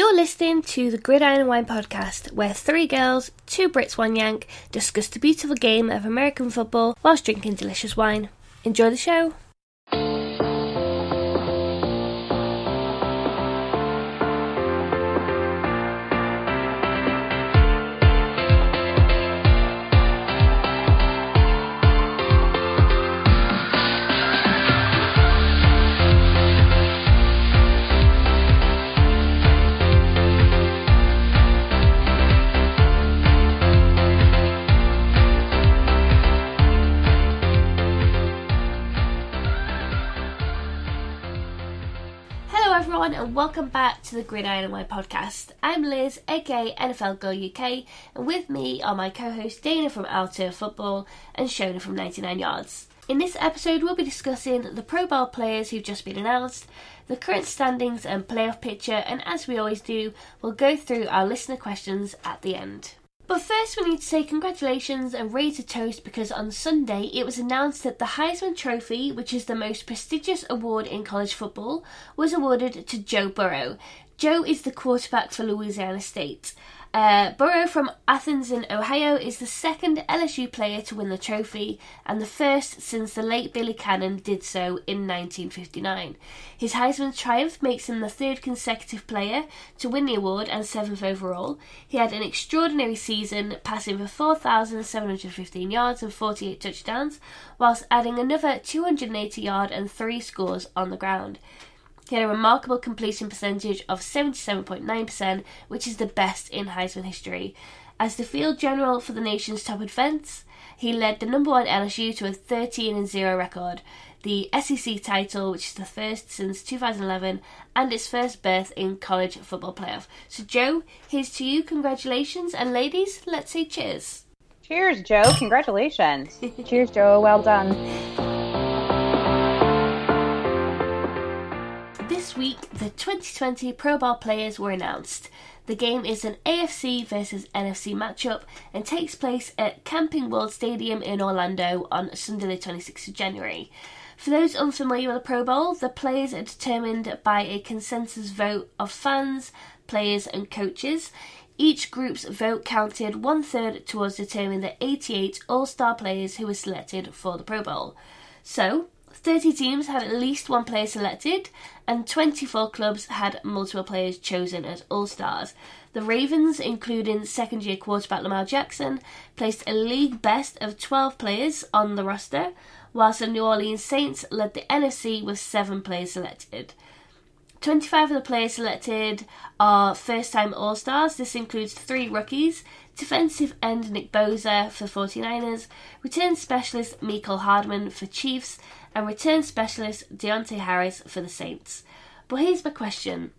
You're listening to the Gridiron Wine podcast, where three girls, two Brits, one Yank discuss the beautiful game of American football whilst drinking delicious wine. Enjoy the show. Welcome back to the Gridiron and Wine podcast. I'm Liz, aka NFL Girl UK, and with me are my co hosts Dayna from Our Turf Football and Shona from 99 Yards. In this episode, we'll be discussing the Pro Bowl players who've just been announced, the current standings and playoff picture, and as we always do, we'll go through our listener questions at the end. But first, we need to say congratulations and raise a toast because on Sunday it was announced that the Heisman Trophy, which is the most prestigious award in college football, was awarded to Joe Burrow. Joe is the quarterback for Louisiana State. Uh, Burrow from Athens in Ohio is the second LSU player to win the trophy and the first since the late Billy Cannon did so in 1959. His Heisman triumph makes him the third consecutive player to win the award and seventh overall. He had an extraordinary season, passing for 4,715 yards and 48 touchdowns, whilst adding another 280 yard and three scores on the ground. He had a remarkable completion percentage of 77.9%, which is the best in Heisman history. As the field general for the nation's top defense, he led the number one LSU to a 13 0 record, the SEC title, which is the first since 2011, and its first berth in college football playoff. So, Joe, here's to you. Congratulations. And ladies, let's say cheers. Cheers, Joe. Congratulations. Cheers, Joe. Well done. This week, the 2020 Pro Bowl players were announced. The game is an AFC versus NFC matchup and takes place at Camping World Stadium in Orlando on Sunday, the 26th of January. For those unfamiliar with the Pro Bowl, the players are determined by a consensus vote of fans, players, and coaches. Each group's vote counted one third towards determining the 88 All Star players who were selected for the Pro Bowl. So, 30 teams had at least one player selected, and 24 clubs had multiple players chosen as All Stars. The Ravens, including second year quarterback Lamar Jackson, placed a league best of 12 players on the roster, whilst the New Orleans Saints led the NFC with seven players selected. 25 of the players selected are first time All Stars. This includes three rookies defensive end Nick Bosa for 49ers, return specialist Mecole Hardman for Chiefs, and return specialist Deonte Harris for the Saints. But here's my question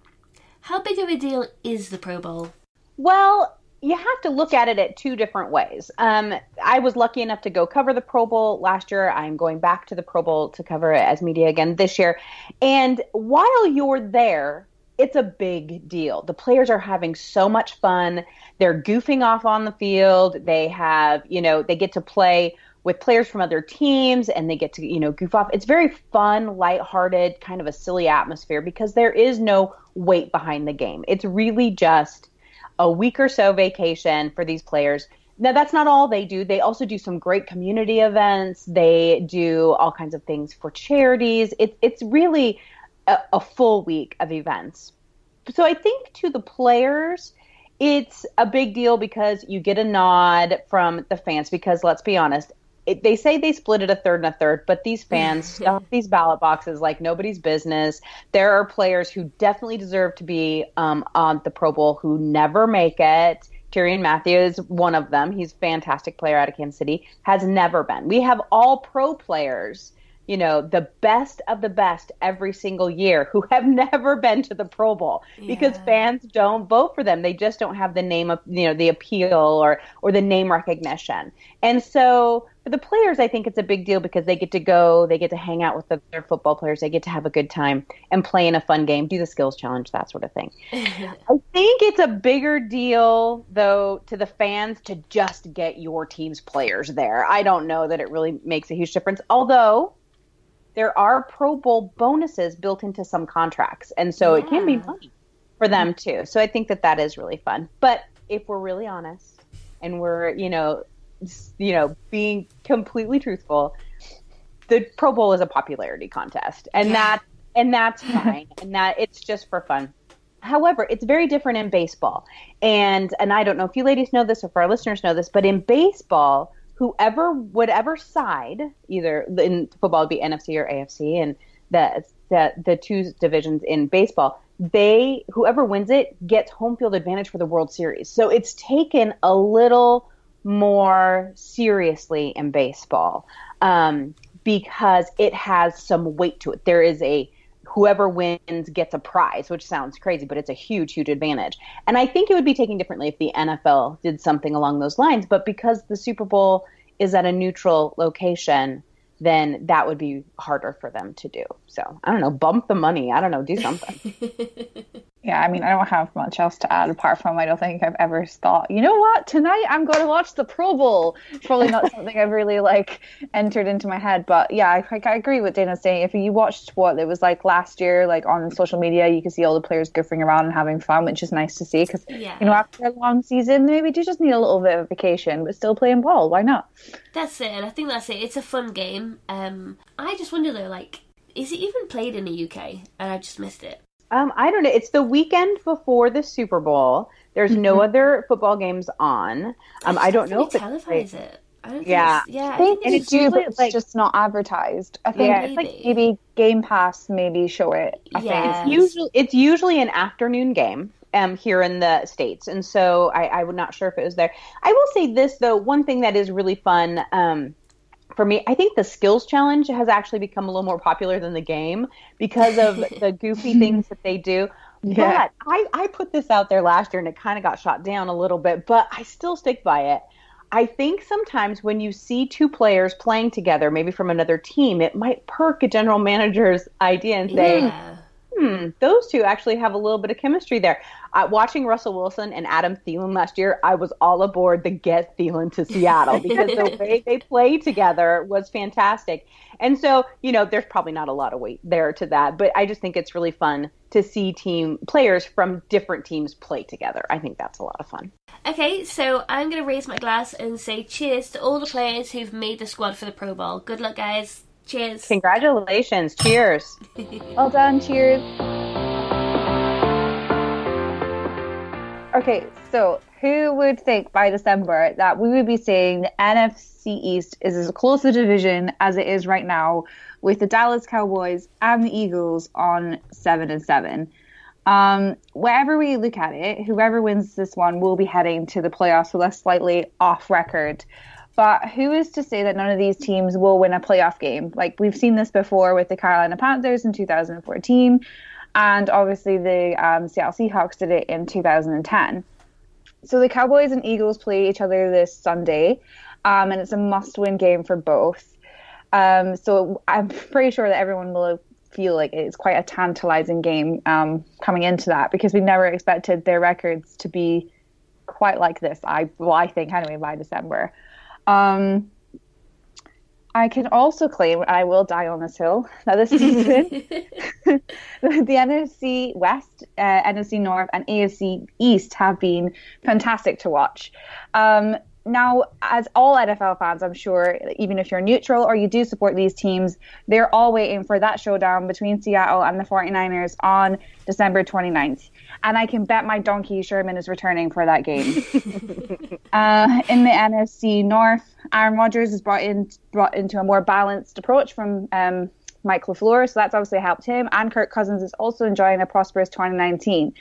How big of a deal is the Pro Bowl? Well, you have to look at it at two different ways. Um, I was lucky enough to go cover the Pro Bowl last year. I'm going back to the Pro Bowl to cover it as media again this year. And while you're there, it's a big deal. The players are having so much fun. They're goofing off on the field. They have, you know, they get to play with players from other teams and they get to, you know, goof off. It's very fun, lighthearted, kind of a silly atmosphere because there is no weight behind the game. It's really just a week or so vacation for these players. Now that's not all they do. They also do some great community events. They do all kinds of things for charities. It's it's really a, a full week of events. So I think to the players, it's a big deal because you get a nod from the fans. Because let's be honest, it, they say they split it a third and a third, but these fans stuff these ballot boxes like nobody's business. There are players who definitely deserve to be um, on the Pro Bowl who never make it. Tyrann Mathieu is one of them. He's a fantastic player out of Kansas City. Has never been. We have all pro players you know, the best of the best every single year who have never been to the Pro Bowl yeah. because fans don't vote for them. They just don't have the name of, you know, the appeal or or the name recognition. And so for the players, I think it's a big deal because they get to go, they get to hang out with the, their football players, they get to have a good time and play in a fun game, do the skills challenge, that sort of thing. I think it's a bigger deal, though, to the fans to just get your team's players there. I don't know that it really makes a huge difference, although there are Pro Bowl bonuses built into some contracts, and so yeah. it can be money. for them too. So I think that that is really fun. But if we're really honest and we're, you know, you know, being completely truthful, the Pro Bowl is a popularity contest, and yeah. that and that's fine, and that it's just for fun. However, it's very different in baseball, and and I don't know if you ladies know this or if our listeners know this, but in baseball, whoever whatever side, either in football would be NFC or AFC, and the the the two divisions in baseball, they whoever wins it gets home field advantage for the World Series. So it's taken a little more seriously in baseball um, because it has some weight to it. There is a whoever wins gets a prize, which sounds crazy, but it's a huge, huge advantage. And I think it would be taken differently if the NFL did something along those lines. But because the Super Bowl is at a neutral location, then that would be harder for them to do. So I don't know, bump the money. I don't know, do something. Yeah, I mean, I don't have much else to add apart from I don't think I've ever thought, you know what, tonight I'm going to watch the Pro Bowl. It's probably not something I've really like entered into my head, but yeah, I, I agree with Dayna saying. If you watched what it was like last year, like on social media, you could see all the players goofing around and having fun, which is nice to see because yeah. you know after a long season, maybe you just need a little bit of vacation, but still playing ball. Why not? That's it, and I think that's it. It's a fun game. Um, I just wonder though, like, is it even played in the UK? And I just missed it. Um, I don't know. It's the weekend before the Super Bowl. There's mm-hmm. no other football games on. Um, I, I don't know if televise it. yeah, yeah. I think they do, but it's like, just not advertised. I think yeah, it's like maybe Game Pass maybe show it. I yes. think it's usually it's usually an afternoon game um, here in the states, and so I, I was not sure if it was there. I will say this though, one thing that is really fun. Um, for me, I think the skills challenge has actually become a little more popular than the game because of the goofy things that they do. Yeah. But I, I put this out there last year and it kind of got shot down a little bit, but I still stick by it. I think sometimes when you see two players playing together, maybe from another team, it might perk a general manager's idea and say, yeah hmm, those two actually have a little bit of chemistry there. Uh, watching Russell Wilson and Adam Thielen last year, I was all aboard the get Thielen to Seattle because the way they play together was fantastic. And so, you know, there's probably not a lot of weight there to that, but I just think it's really fun to see team players from different teams play together. I think that's a lot of fun. Okay, so I'm going to raise my glass and say cheers to all the players who've made the squad for the Pro Bowl. Good luck, guys. Cheers. Congratulations. Cheers. well done. Cheers. Okay, so who would think by December that we would be saying the NFC East is as close a division as it is right now, with the Dallas Cowboys and the Eagles on seven and seven? Um, wherever we look at it, whoever wins this one will be heading to the playoffs with a slightly off record. But who is to say that none of these teams will win a playoff game? Like we've seen this before with the Carolina Panthers in 2014, and obviously the um, Seattle Seahawks did it in 2010. So the Cowboys and Eagles play each other this Sunday, um, and it's a must-win game for both. Um, so I'm pretty sure that everyone will feel like it's quite a tantalizing game um, coming into that because we never expected their records to be quite like this. I well, I think anyway by December. Um, I can also claim I will die on this hill. That this season. The NFC West, uh, NFC North, and AFC East have been fantastic to watch. Um, now, as all NFL fans, I'm sure, even if you're neutral or you do support these teams, they're all waiting for that showdown between Seattle and the 49ers on December 29th and I can bet my donkey Sherman is returning for that game. uh, in the NFC North, Aaron Rodgers is brought in brought into a more balanced approach from um, Mike LaFleur, so that's obviously helped him. And Kirk Cousins is also enjoying a prosperous 2019.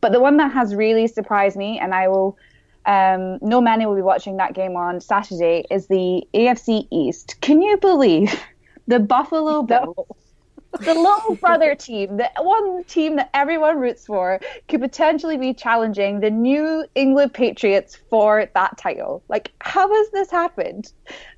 But the one that has really surprised me, and I will um, know many will be watching that game on Saturday, is the AFC East. Can you believe the Buffalo Bills? The little brother team, the one team that everyone roots for, could potentially be challenging the New England Patriots for that title. Like, how has this happened?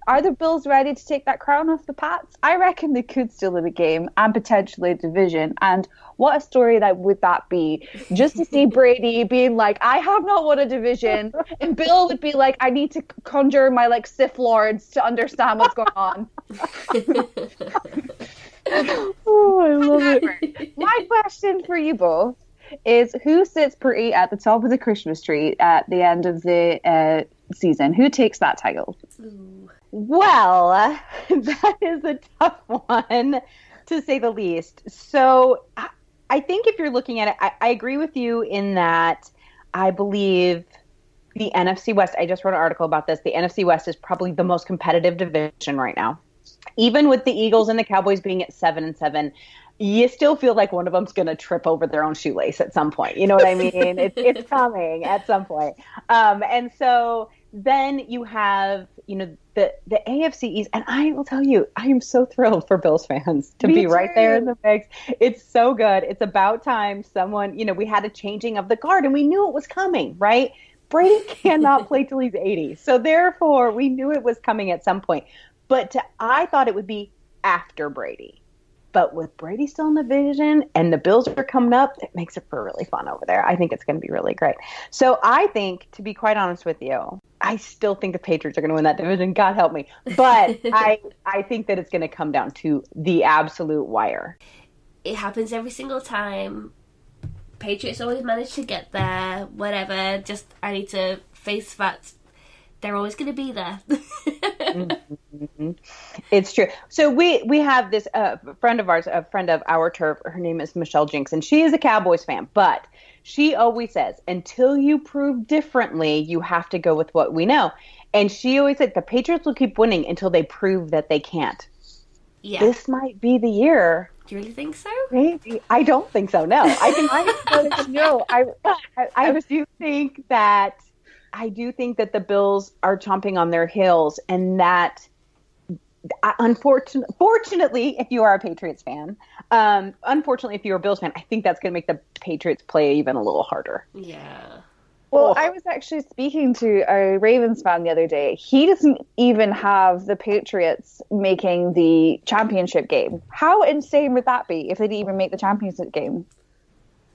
Are the Bills ready to take that crown off the Pats? I reckon they could still win a game and potentially a division. And what a story that would that be? Just to see Brady being like, I have not won a division, and Bill would be like, I need to conjure my like Sith lords to understand what's going on. oh, I love it. My question for you both is who sits pretty at the top of the Christmas tree at the end of the uh, season? Who takes that title? Ooh. Well, that is a tough one to say the least. So I- I think if you're looking at it, I, I agree with you in that I believe the NFC West, I just wrote an article about this. The NFC West is probably the most competitive division right now. Even with the Eagles and the Cowboys being at seven and seven, you still feel like one of them's going to trip over their own shoelace at some point. You know what I mean? it's, it's coming at some point. Um, and so then you have, you know, the, the AFC East. And I will tell you, I am so thrilled for Bills fans to Me be right there in the mix. It's so good. It's about time someone, you know, we had a changing of the guard and we knew it was coming, right? Brady cannot play till he's 80. So therefore, we knew it was coming at some point. But to, I thought it would be after Brady. But with Brady still in the division and the Bills are coming up, it makes it for really fun over there. I think it's going to be really great. So I think, to be quite honest with you, I still think the Patriots are going to win that division. God help me. But I, I think that it's going to come down to the absolute wire. It happens every single time. Patriots always manage to get there. Whatever. Just I need to face facts. They're always going to be there. It's true. So we we have this uh, friend of ours, a friend of our turf. Her name is Michelle Jinks, and she is a Cowboys fan. But she always says, until you prove differently, you have to go with what we know. And she always said the Patriots will keep winning until they prove that they can't. yeah. This might be the year. Do you really think so? Maybe I don't think so. No, I think I no, I, I, I do think that I do think that the Bills are chomping on their heels, and that unfortunately, fortunately, if you are a Patriots fan, um, unfortunately, if you're a Bills fan, I think that's going to make the Patriots play even a little harder. Yeah. Well, Oh. I was actually speaking to a Ravens fan the other day. He doesn't even have the Patriots making the championship game. How insane would that be if they didn't even make the championship game?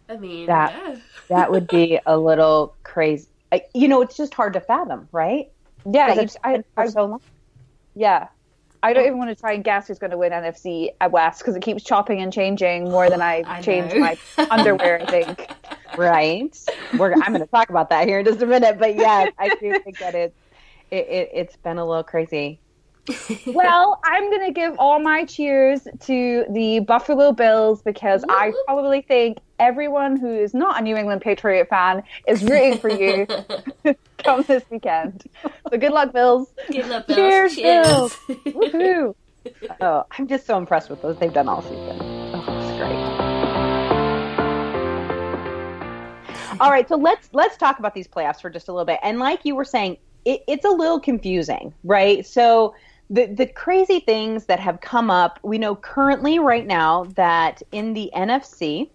I mean, That- yeah. That would be a little crazy. I- You know, it's just hard to fathom, right? Yeah, it's I, I, so long. yeah. I don't even want to try and guess who's going to win NFC at West because it keeps chopping and changing more than I, I change know. my underwear. I think. right? We're, I'm going to talk about that here in just a minute, but yeah, I do think that it's it, it, it's been a little crazy. Well, I'm going to give all my cheers to the Buffalo Bills because I probably think everyone who is not a New England Patriot fan is rooting for you come this weekend. So good luck, Bills. Good luck, Bills. Cheers, Cheers. Woohoo! Oh, I'm just so impressed with those they've done all season. Oh, it's great. All right, so let's let's talk about these playoffs for just a little bit. And like you were saying, it, it's a little confusing, right? So the the crazy things that have come up, we know currently right now that in the NFC,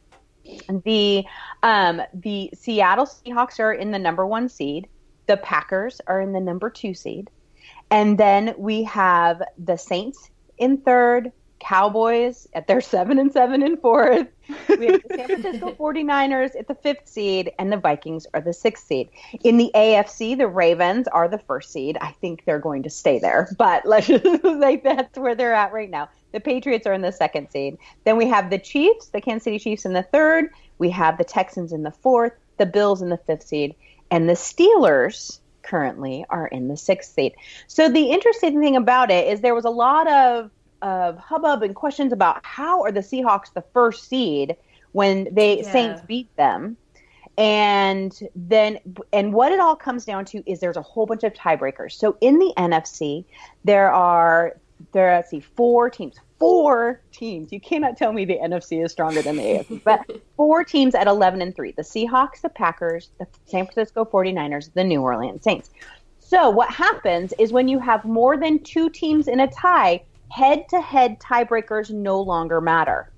the um, the Seattle Seahawks are in the number one seed. The Packers are in the number two seed. And then we have the Saints in third, Cowboys at their seven and seven and fourth. We have the San Francisco 49ers at the fifth seed, and the Vikings are the sixth seed. In the AFC, the Ravens are the first seed. I think they're going to stay there, but let's just say that's where they're at right now. The Patriots are in the second seed. Then we have the Chiefs, the Kansas City Chiefs in the third. We have the Texans in the fourth, the Bills in the fifth seed, and the Steelers currently are in the sixth seed. So the interesting thing about it is there was a lot of of hubbub and questions about how are the Seahawks the first seed when they Yeah. Saints beat them. And then and what it all comes down to is there's a whole bunch of tiebreakers. So in the NFC, there are there let's see four teams. Four teams. You cannot tell me the NFC is stronger than the AFC. But four teams at 11 and 3. The Seahawks, the Packers, the San Francisco 49ers, the New Orleans Saints. So what happens is when you have more than two teams in a tie, head-to-head tiebreakers no longer matter.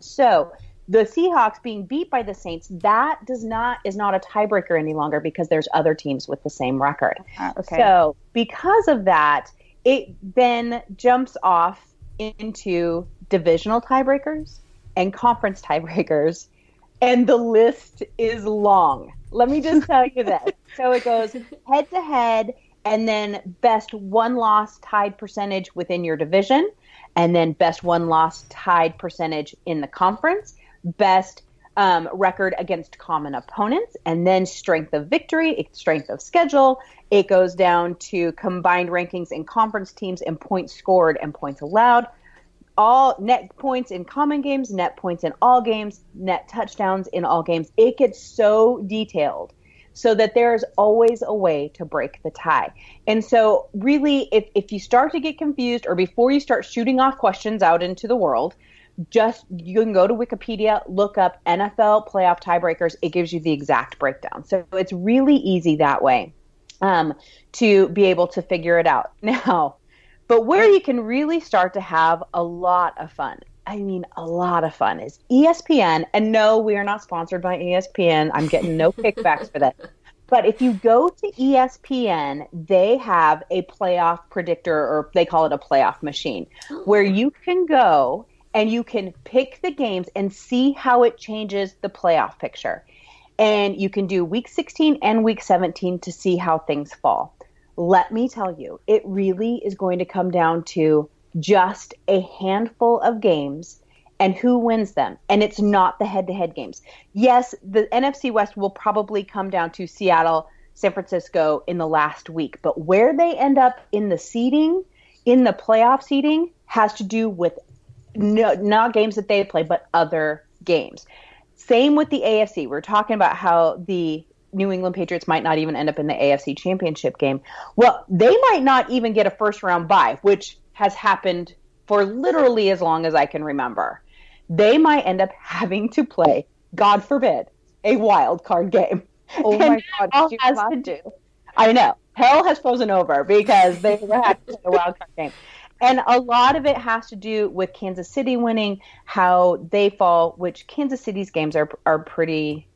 So the Seahawks being beat by the Saints, that does not is not a tiebreaker any longer because there's other teams with the same record. Okay. So because of that, it then jumps off into divisional tiebreakers and conference tiebreakers, and the list is long. Let me just tell you this. So it goes head to head, and then best one loss tied percentage within your division, and then best one loss tied percentage in the conference, best um, record against common opponents, and then strength of victory, strength of schedule. It goes down to combined rankings in conference teams and points scored and points allowed. All net points in common games, net points in all games, net touchdowns in all games. It gets so detailed so that there's always a way to break the tie. And so, really, if, if you start to get confused or before you start shooting off questions out into the world, just you can go to Wikipedia, look up NFL playoff tiebreakers. It gives you the exact breakdown. So it's really easy that way um, to be able to figure it out. Now, but where you can really start to have a lot of fun I mean, a lot of fun is ESPN. And no, we are not sponsored by ESPN. I'm getting no kickbacks for that. But if you go to ESPN, they have a playoff predictor, or they call it a playoff machine, where oh. you can go and you can pick the games and see how it changes the playoff picture. And you can do week 16 and week 17 to see how things fall. Let me tell you, it really is going to come down to just a handful of games and who wins them. And it's not the head to head games. Yes, the NFC West will probably come down to Seattle, San Francisco in the last week, but where they end up in the seeding, in the playoff seeding, has to do with no, not games that they play, but other games. Same with the AFC. We're talking about how the New England Patriots might not even end up in the AFC Championship game. Well, they might not even get a first round bye, which has happened for literally as long as I can remember. They might end up having to play, God forbid, a wild card game. Oh my God! has to do. I know hell has frozen over because they had to play a wild card game, and a lot of it has to do with Kansas City winning, how they fall. Which Kansas City's games are are pretty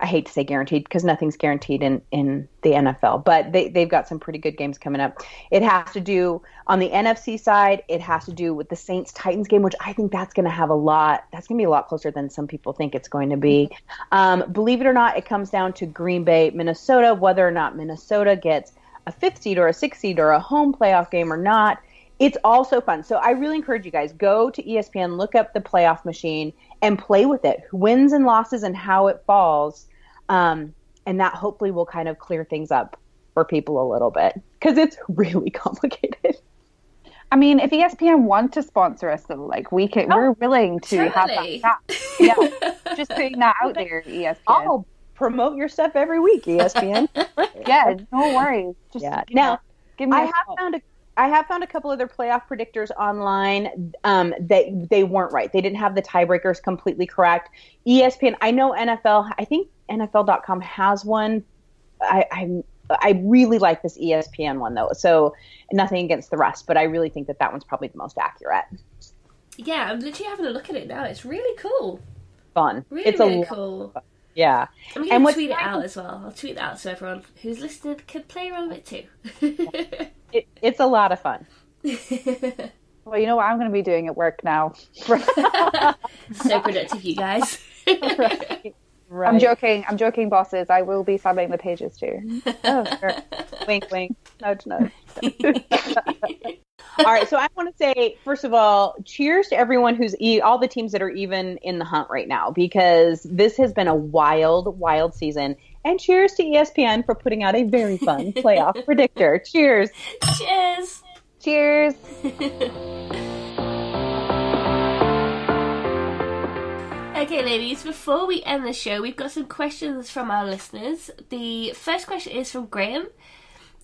I hate to say guaranteed because nothing's guaranteed in, in the NFL, but they, they've got some pretty good games coming up. It has to do on the NFC side, it has to do with the Saints Titans game, which I think that's going to have a lot, that's going to be a lot closer than some people think it's going to be. Um, believe it or not, it comes down to Green Bay, Minnesota, whether or not Minnesota gets a fifth seed or a sixth seed or a home playoff game or not. It's also fun. So I really encourage you guys go to ESPN, look up the playoff machine and play with it, Who wins and losses and how it falls um, and that hopefully will kind of clear things up for people a little bit because it's really complicated. I mean, if ESPN want to sponsor us, though, like we can, oh, we're willing to totally. have that chat. Yeah, just putting that out there, ESPN. I'll promote your stuff every week, ESPN. yeah, no worries. Just, yeah. Now, give me. I have found a I have found a couple other playoff predictors online um, that they weren't right. They didn't have the tiebreakers completely correct. ESPN, I know NFL. I think NFL.com has one. I, I I really like this ESPN one though. So nothing against the rest, but I really think that that one's probably the most accurate. Yeah, I'm literally having a look at it now. It's really cool. Fun. Really, it's really cool. Yeah. I'm going to tweet it out as well. I'll tweet that out so everyone who's listening can play around with it too. it, it's a lot of fun. well, you know what I'm going to be doing at work now. so productive, you guys. right. Right. I'm joking. I'm joking, bosses. I will be subbing the pages too. oh, sure. wink, wink. Nudge, nudge. all right. So I want to say, first of all, cheers to everyone who's e- all the teams that are even in the hunt right now because this has been a wild, wild season. And cheers to ESPN for putting out a very fun playoff predictor. Cheers. Cheers. Cheers. Okay, ladies, before we end the show, we've got some questions from our listeners. The first question is from Graham.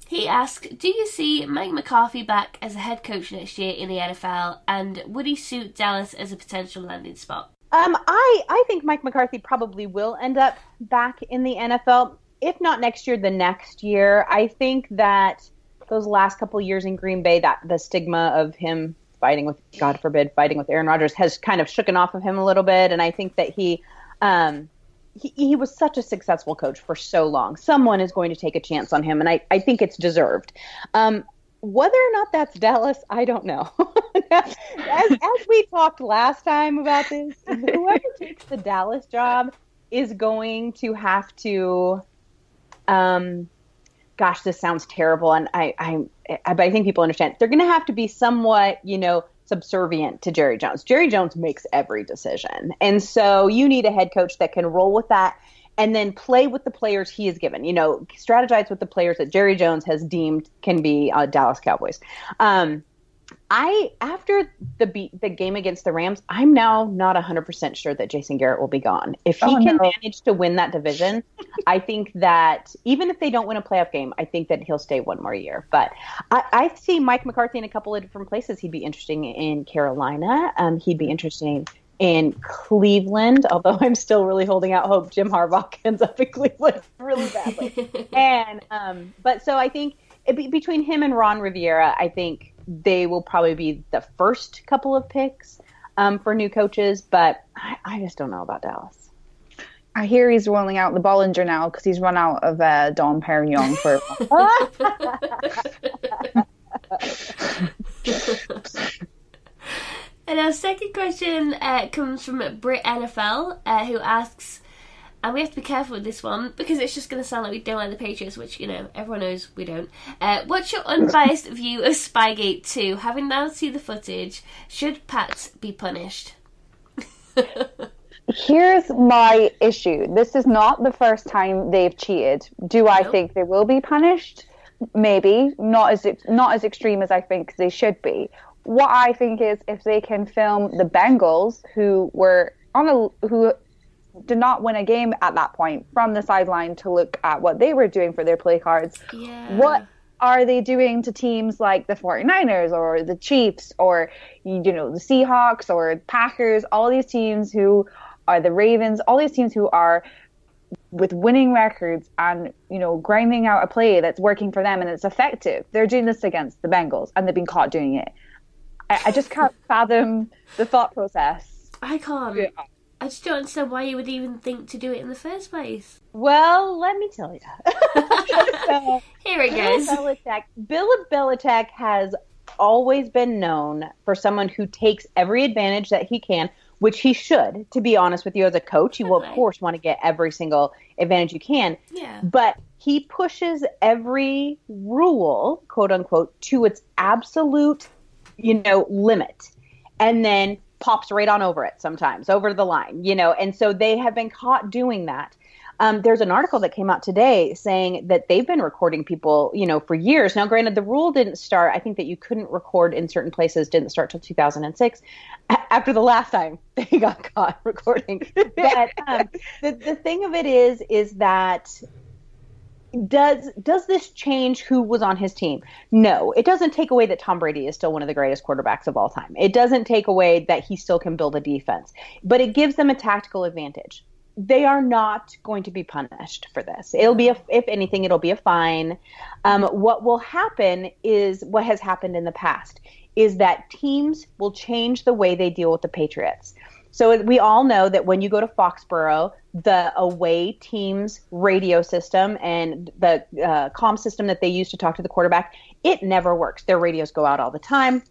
He asked, Do you see Mike McCarthy back as a head coach next year in the NFL, and would he suit Dallas as a potential landing spot? Um, I I think Mike McCarthy probably will end up back in the NFL. If not next year, the next year. I think that those last couple years in Green Bay, that the stigma of him fighting with God forbid fighting with Aaron Rodgers has kind of shooken off of him a little bit, and I think that he. Um, he, he was such a successful coach for so long. Someone is going to take a chance on him, and I, I think it's deserved. Um, whether or not that's Dallas, I don't know. as, as we talked last time about this, whoever takes the Dallas job is going to have to. Um, gosh, this sounds terrible, and I, I, I, but I think people understand. They're going to have to be somewhat, you know, subservient to Jerry Jones. Jerry Jones makes every decision. And so you need a head coach that can roll with that and then play with the players he is given. You know, strategize with the players that Jerry Jones has deemed can be uh, Dallas Cowboys. Um, I after the beat the game against the Rams, I'm now not 100% sure that Jason Garrett will be gone. If he oh, can no. manage to win that division, I think that even if they don't win a playoff game, I think that he'll stay one more year. But I, I see Mike McCarthy in a couple of different places. He'd be interesting in Carolina. Um, he'd be interesting in Cleveland, although I'm still really holding out hope Jim Harbaugh ends up in Cleveland really badly. and um, but so I think it, between him and Ron Rivera, I think they will probably be the first couple of picks um, for new coaches, but I, I, just don't know about Dallas. I hear he's rolling out the Bollinger now because he's run out of uh, Dom Perignon for. And our second question uh, comes from Brit NFL, uh, who asks and we have to be careful with this one because it's just going to sound like we don't like the Patriots, which you know everyone knows we don't. Uh, what's your unbiased view of Spygate 2? Having now seen the footage, should Pat be punished? Here's my issue. This is not the first time they've cheated. Do I nope. think they will be punished? Maybe not as not as extreme as I think they should be. What I think is if they can film the Bengals, who were on a who did not win a game at that point from the sideline to look at what they were doing for their play cards. Yeah. What are they doing to teams like the 49ers or the Chiefs or you know the Seahawks or Packers, all these teams who are the Ravens, all these teams who are with winning records and you know grinding out a play that's working for them and it's effective. They're doing this against the Bengals and they've been caught doing it. I, I just can't fathom the thought process. I can't. Yeah. I just don't understand why you would even think to do it in the first place. Well, let me tell you. so, Here it goes. Bill Belichick, Bill Belichick has always been known for someone who takes every advantage that he can, which he should. To be honest with you, as a coach, you will of course want to get every single advantage you can. Yeah. But he pushes every rule, quote unquote, to its absolute, you know, limit, and then pops right on over it sometimes, over the line, you know, and so they have been caught doing that. Um, there's an article that came out today saying that they've been recording people, you know, for years. Now, granted, the rule didn't start. I think that you couldn't record in certain places didn't start till 2006, after the last time they got caught recording. but um, the the thing of it is, is that does does this change who was on his team? No, it doesn't take away that Tom Brady is still one of the greatest quarterbacks of all time. It doesn't take away that he still can build a defense, but it gives them a tactical advantage. They are not going to be punished for this. It'll be, a, if anything, it'll be a fine. Um, what will happen is what has happened in the past is that teams will change the way they deal with the Patriots. So we all know that when you go to Foxborough, the away team's radio system and the uh, comm system that they use to talk to the quarterback, it never works. Their radios go out all the time,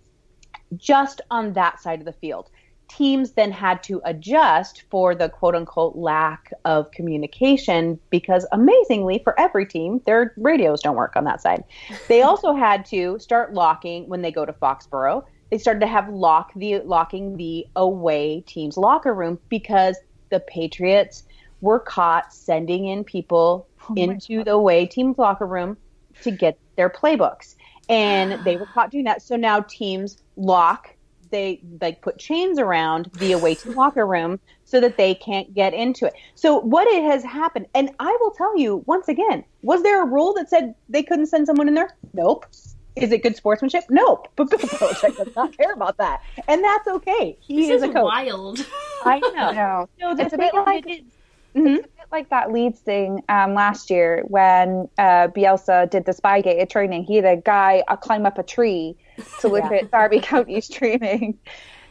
just on that side of the field. Teams then had to adjust for the quote unquote lack of communication because amazingly, for every team, their radios don't work on that side. They also had to start locking when they go to Foxborough they started to have lock the locking the away team's locker room because the Patriots were caught sending in people oh into the away team's locker room to get their playbooks. And they were caught doing that. So now teams lock they like put chains around the away team locker room so that they can't get into it. So what it has happened, and I will tell you once again, was there a rule that said they couldn't send someone in there? Nope. Is it good sportsmanship? No, but Bill Belichick does not care about that, and that's okay. He this is, a coach. Wild. I know. no, no it's a bit like it mm-hmm. it's a bit like that Leeds thing um, last year when uh, Bielsa did the Spygate training. He had a guy uh, climb up a tree to look yeah. at Derby County's training.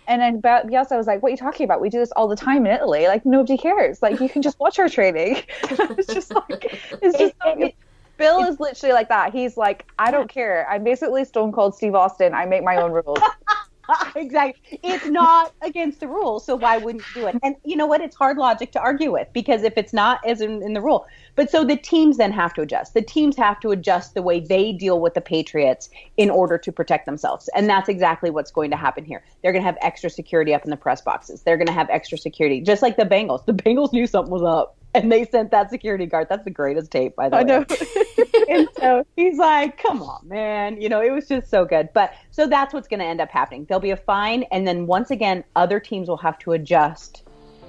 And then Bielsa was like, "What are you talking about? We do this all the time in Italy. Like nobody cares. Like you can just watch our training." it's just like it's just. It, Bill is literally like that. He's like, I don't care. I'm basically Stone Cold Steve Austin. I make my own rules. exactly. It's not against the rules, so why wouldn't you do it? And you know what? It's hard logic to argue with because if it's not as in, in the rule, but so the teams then have to adjust. The teams have to adjust the way they deal with the Patriots in order to protect themselves, and that's exactly what's going to happen here. They're going to have extra security up in the press boxes. They're going to have extra security, just like the Bengals. The Bengals knew something was up and they sent that security guard. That's the greatest tape, by the way. I way. know. and so he's like, "Come on, man!" You know, it was just so good. But so that's what's going to end up happening. There'll be a fine, and then once again, other teams will have to adjust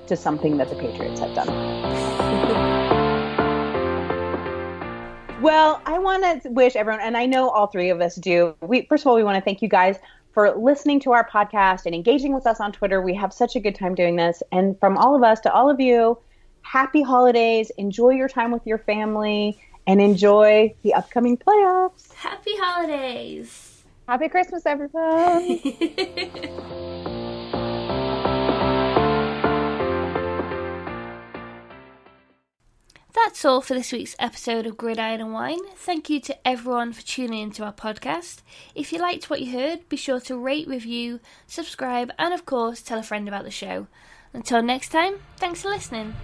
to something that the Patriots have done. Well, I want to wish everyone, and I know all three of us do. We first of all, we want to thank you guys for listening to our podcast and engaging with us on Twitter. We have such a good time doing this, and from all of us to all of you happy holidays. Enjoy your time with your family and enjoy the upcoming playoffs. Happy holidays! Happy Christmas, everyone. That's all for this week's episode of Gridiron and Wine. Thank you to everyone for tuning into our podcast. If you liked what you heard, be sure to rate, review, subscribe, and of course, tell a friend about the show. Until next time, thanks for listening.